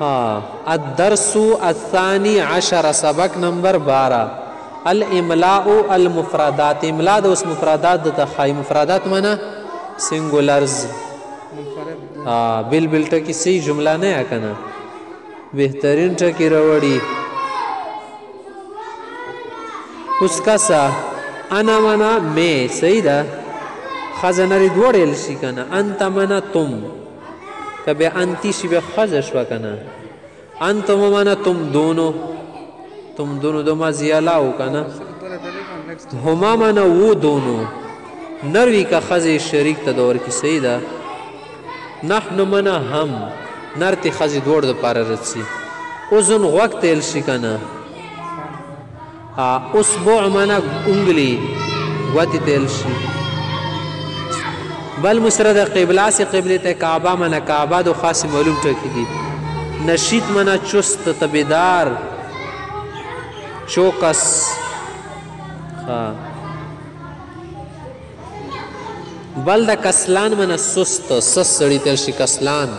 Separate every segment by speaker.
Speaker 1: ها الدرس الثاني عشر سبق نمبر 12 الاملاء المفردات املاء د اوس مفردات د تخای مفردات معنا سنگولرز ها بل بل ټکی سي جمله نه کنه بهترین ټکی راوړي اوس کسا انا معنا مې صحیح ده خزنه لري دوړل شي کنه انت معنا تم که بیا انتی شي بیا ښځه شوه که نه انتم ومنه تم دونو تم دونو د ماضي
Speaker 2: اله و که نه
Speaker 1: هما منه و دونو نر وي که ښځې شریک ته دور کې صحیح ده نحن منه هم نر تې ښځې دواړو دپاره رد سي اذن غوږ ته ایل شي که نه اصبع مانا انګلی ګوتی تیل شي بل مسره د قبله سي قبله ته کعبه مانا کعبه د خاص معلوم ټکی دي نشیط مانا چست تبیدار چوکس ها بل د کسلان مانا سست سس سړی تل شي کسلان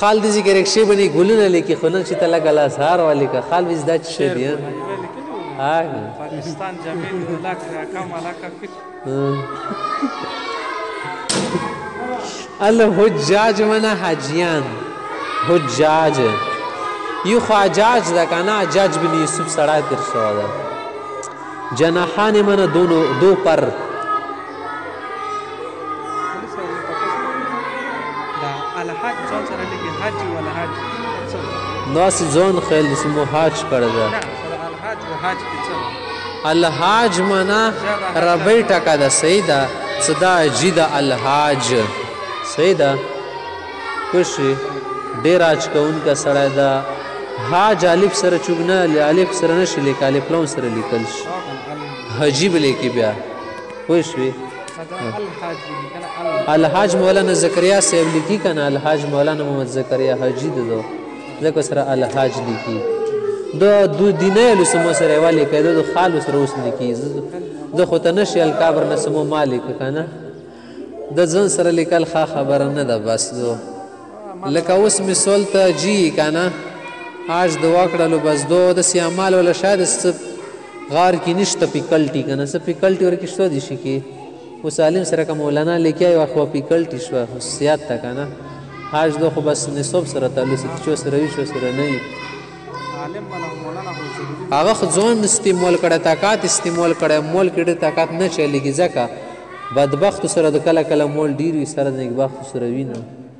Speaker 1: خال دې ذکر کښې بني ګلونه لیکي خو نقشې ته لکه لاس هار والي که خال ویز دا چی دی
Speaker 2: پاکستان جمیل لاک راکا ملاکا فکر
Speaker 1: الحجاج منه حاجیان حجاج یو خو حجاج ده کنه حجاج بن یوسف سړی تر شوی ده جناحان منه دونو دو پر
Speaker 2: الحاج ځان سره لیکي حج ولا حج څه
Speaker 1: ناس ځان خیال دې مو حاج کړی دا
Speaker 2: الحاج و حاج کې څه
Speaker 1: الحاج معنا ربې ټکا ده صحیح ده صدا جید الحاج صحیح ده خوشي ډیر اچ کوونکا سړی ده حاج الف سره چوغنه الف سره نشي لیکل الف لون سره لیکل شي حجیب لیکي بیا
Speaker 2: پوه شوې
Speaker 1: الحاج مولانا زکریا صاحب لیکي کنه الحاج مولانا محمد زکریا حاجی دو ځکه سره الحاج لیکي دو دو دینه له سم سره والی کده دو خال سره اوس لیکي د خو ته نشي الکابر نه سمو مالک کنه د ځن سره لیکل خا خبره نه ده بس دو لکه اوس می سولته جی کنه آج دوا کړلو بس دو د سیامال ولا شاید غار کی نشته پیکلټی کنه څه پیکلټی ورکی شو دی شي کی اوس عالم سره کوم مولانا لیکي او خو پیکلټی شو حسیات تا کنه حاج دو خو بس نسب سره تعلق ست چې سره وی شو سره نه
Speaker 2: عالم مولانا
Speaker 1: هغه ځوان استعمال کړه طاقت استعمال کړه مول کړه طاقت نه چلیږي ځکه بدبخت سره د کله کله مول ډیر وي سره د نیکبخت سره وینه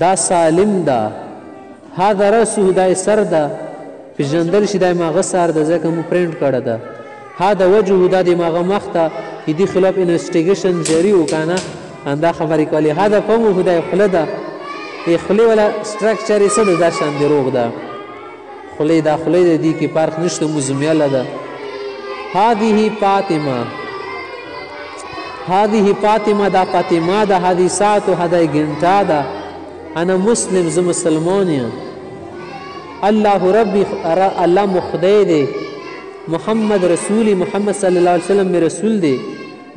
Speaker 1: دا سالم ده هذا راسه دا سر ده پیژندل شي دا ماغه سر ده ځکه مو پرینټ کړه ده هذا وجه دا د ماغه مخ ته کې دی خلاف انویسټیګیشن جاری وکانه اندا خبرې کولی هذا فمو دا خله ده ای خلی ولا سټرکچر یې څه ده دا شان دی روغ ده خولۍ دا خولۍ ده دې کې پارک نشته مزمیله ده هذه فاطمه هذه فاطمه دا فاطمه ده هذه ساعت هذه ګنټه ده انا مسلم زه مسلمان یم الله ربي الله مخدی دی محمد رسول محمد صلی الله علیه وسلم می رسول دی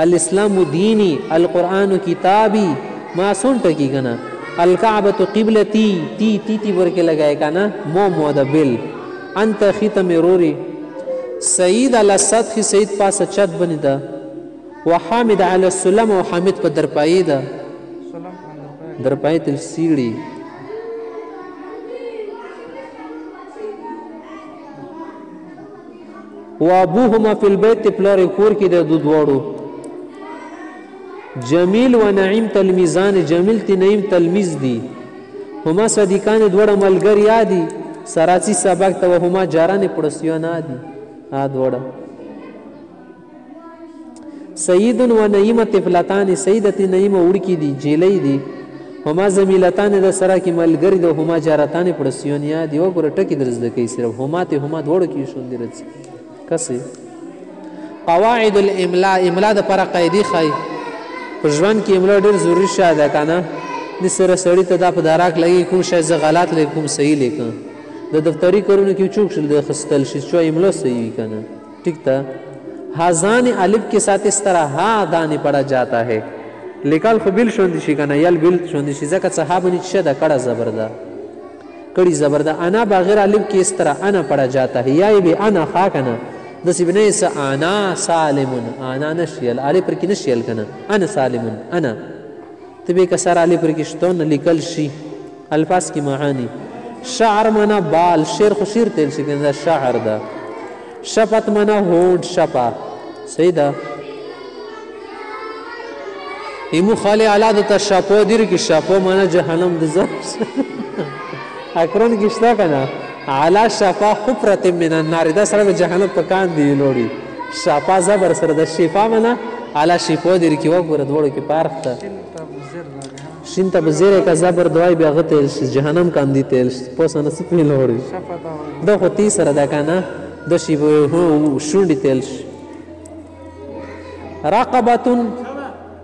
Speaker 1: الاسلام دینی القرآن کتابی ما سنټه کی کنه الکعبه قبلتی تی تی تی ورکه لګای کنه مو مو د بل انت خیت می روری سعید علی سطح سعید پاس چت بنی ده و حامد علی السلام او حامد په
Speaker 2: درپای ده
Speaker 1: درپای تل سیړی وابوهما فی البیت پلار یې کور کې دی د دواړو جمیل و نعیم تلمیزان جمیل تی نعیم تلمیز دی هما صدیقان دوړه ملګر یادی سراچی سبق ته هما جاران پړسیو نه دی ا دوړه سيد و نعيمه طفلتان سيدة نعيمه وړکي دي جيلۍ دي هما زميلتان د سره کې ملګري د هما جارتان پړسيونيا دی وګوره ټکی در زده کوي صرف هما ته هما دوړو کې شوندې رڅي کسي قواعد الاملاء املاء د پر قاعده خای په ژوند کې املاء ډېر ضروری شی ده کنه د سره سړی ته د په دراک لګي کوم شی زه غلط لیکم صحیح لیکم د دفتری کارونو کې چوک شل د خستل شي چې املاء صحیح کنه ٹھیک تا هاذان الف کې سات اس طرح ها دانې پړه جاتا ہے لیکل خو بل شوند شي کنه یل بل شوند شي ځکه څه ها بنی شه د کړه زبر ده کړي زبر ده انا بغیر الف کې اس طرح انا پړه جاتا ہے یا به انا خا کنه د سیبنه س انا سالمون انا نشیل الف پر کې نشیل کنه انا سالمون انا ته به کسر علی پر کې شته نه لیکل شي الفاظ کې معانی شعر منا بال شیر خو شیر تل شي کنه شعر ده شفت منا هوند شپا صحیح ده ایمو خالی علا د ته شپو دیر کې شپو منا جهنم د زه اکرون کې شته کنه علی شفا حفرت من النار دا سره د جهنم په کان دی لوړی شفا زبر سره د شفا منا علی شفا دیر کی وګوره دوړو کې پارخ ته شین ته بزیر کا زبر دوای بیا غته جهنم کان دی تل پوس نه سپی لوړی دا خو تی سره دا کنه د شی هو شونډی تل رقبتون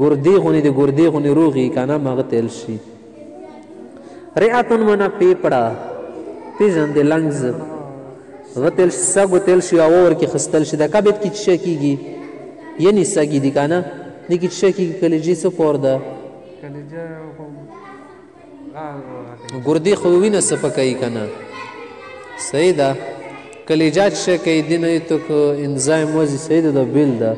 Speaker 1: ګردې غونې دې ګردې غونې روغي کنه مغ تل شي رئاتن منا پیپړه پیژن دې لنګز غتل سګو تل شي او ور کې خستل شي د کبد کې څه کیږي یعنی سګي دي کنه د کې څه کیږي کلیجې څه پور ده کلیجه ګردې خو وینه سپکای کنه صحیح ده کلیجات څه کوي دینه ته کو انزایم وزي صحیح ده بیل ده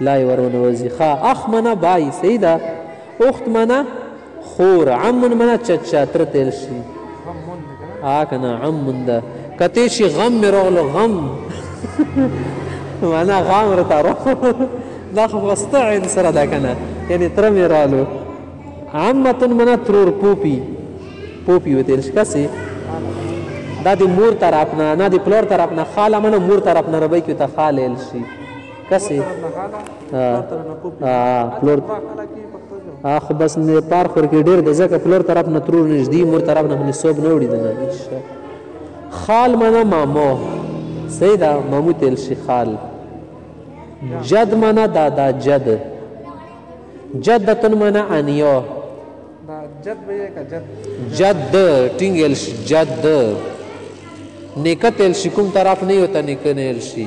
Speaker 1: لا یې ورونوځي خا اخ منه بای صحیح ده اخت منه خور عم منه چچا تر تیر شي ها کنه عم منده کته شي غم مې رغلو غم معنا غام ورته رغلو دا خو واستعين سره دا کنه یعنی تر مې رالو عمتن منه ترور پوپی پوپی وته شکسي دا د مور طرف نه نه د پلور طرف نه خاله منه مور طرف نه ربي کې ته خاله شي کسې پلور خو بس نه پار خور کې ډېر د ځکه پلور طرف نه ترور نږدې مور طرف نه نه سوب نه وړي د نه خال معنا مامو سیدا مامو تل شي خال جد معنا دادا جد جدتن معنا انیو
Speaker 2: جد به یې کا جد
Speaker 1: جد ټینګل شي جد نیکه تل شي کوم طرف نه یو ته نیکه نه شي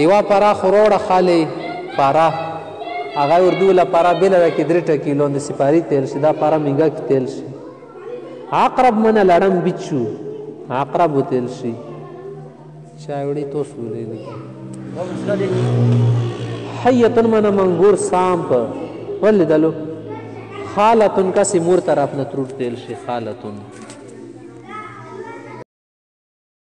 Speaker 1: یوا پرا خروړه خالی پرا هغه اردو لا پرا بل را کې درې ټکی لوند سپاری تیل شي دا پرا میګه کې تیل شي عقرب من لړم بچو عقرب تیل شي چا وړي تو سولې نه حیتن من منګور سام په ولې دلو خالتن کا سیمور طرف نه ترور تیل شي خالتن